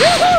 Woohoo!